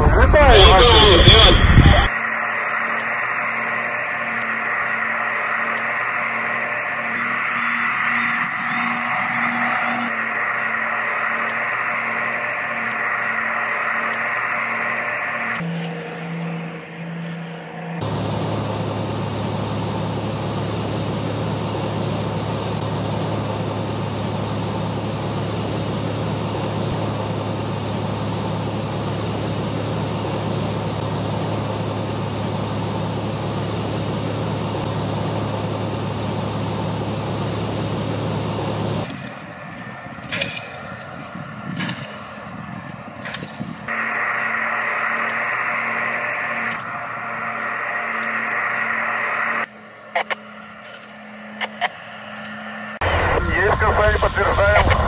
Goodbye, Есть касание, подтверждаем.